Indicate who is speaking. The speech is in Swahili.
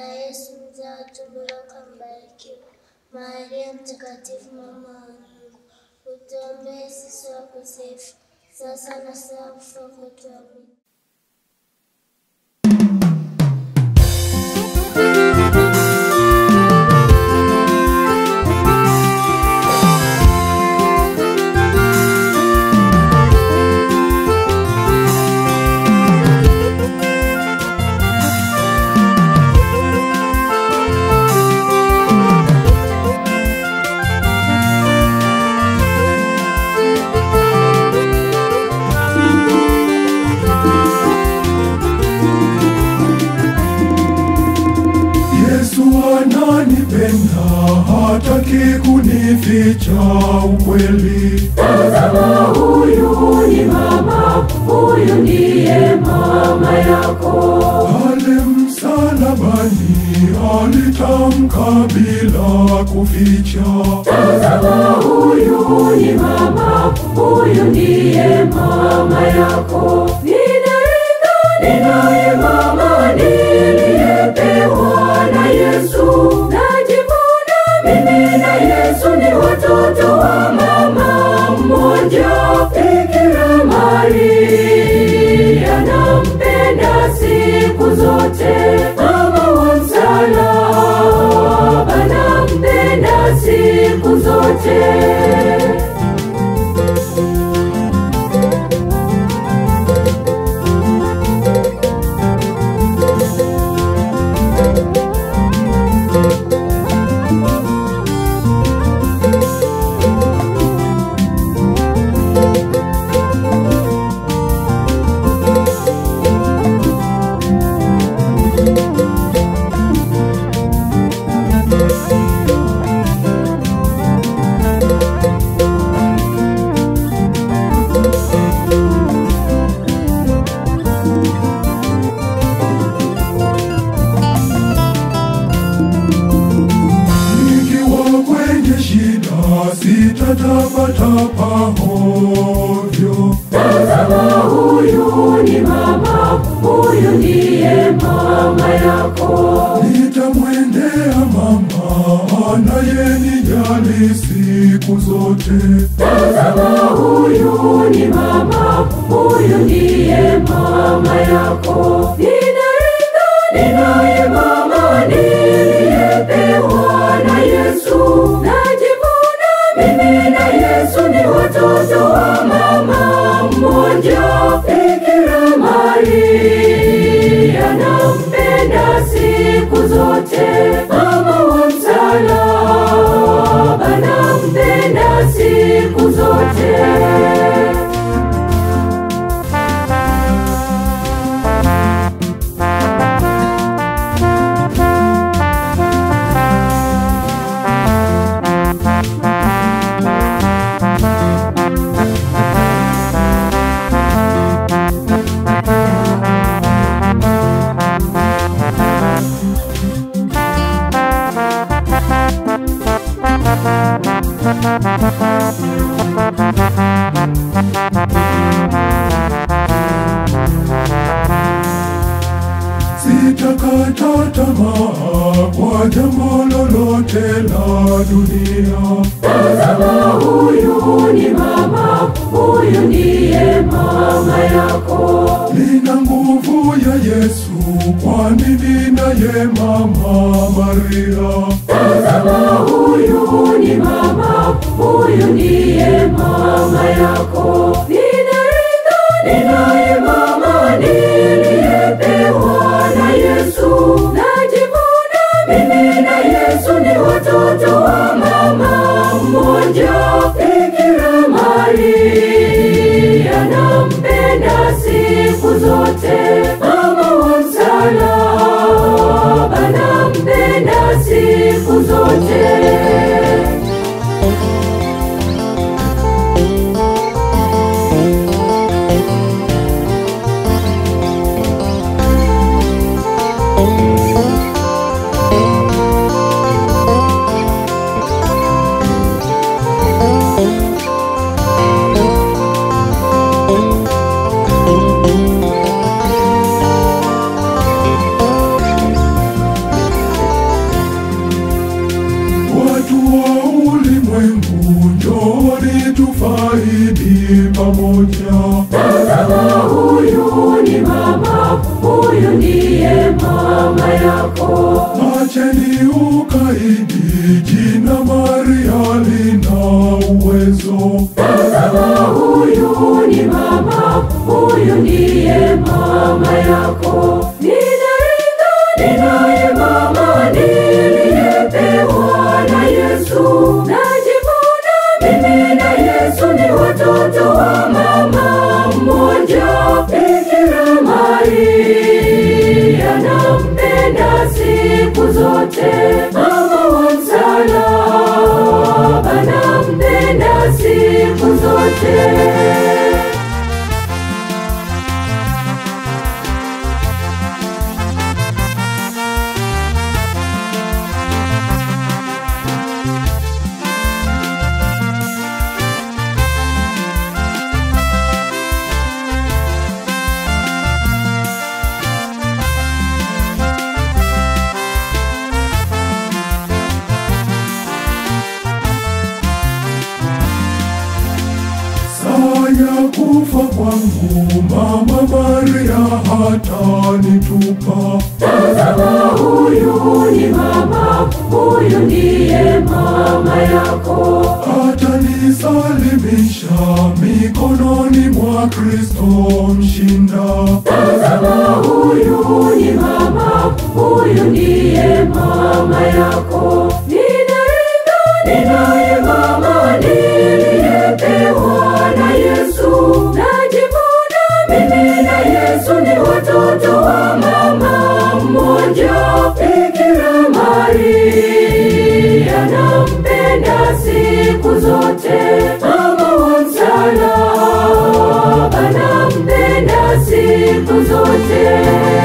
Speaker 1: na Yesu mzao lako mbarikiwa. Maria Mtakatifu, mama wa Mungu, utuombee sisi wakosefu, sasa na saa kufa kwetu. Amina.
Speaker 2: Kunificha ukweli.
Speaker 3: Tazama huyu ni mama, huyu ndiye mama yako.
Speaker 2: Pale msalabani alitamka bila kuficha.
Speaker 3: Tazama huyu ni mama, huyu ndiye mama yako.
Speaker 2: Sitatapatapa hovyo.
Speaker 3: Tazama huyu ni mama, huyu ndiye mama yako.
Speaker 2: Nitamwendea mama anayenijali siku zote.
Speaker 3: Tazama huyu ni mama, huyu ndiye mama yako. Ninaenda, ninaye mama niliyepewa zote,
Speaker 2: Sitakata tamaa kwa jambo lolote la dunia.
Speaker 3: Tazama huyu ni mama, huyu ndiye mama yako.
Speaker 2: Nina nguvu ya Yesu, kwani ninaye mama Maria.
Speaker 3: Tazama huyu uyunie mama yako.
Speaker 2: Uwezo.
Speaker 3: Tazama huyu ni mama, huyu ndiye mama yako. Niliyepewa na Yesu. Najivuna mimi na Yesu
Speaker 2: Saa ya kufa kwangu, Mama Maria hata nitupa.
Speaker 3: Tazama huyu ni mama, huyu ndiye mama yako.
Speaker 2: Atanisalimisha mikononi mwa Kristo mshinda.
Speaker 3: Tazama huyu ni mama, huyu ndiye mama yako. Espírito Santo.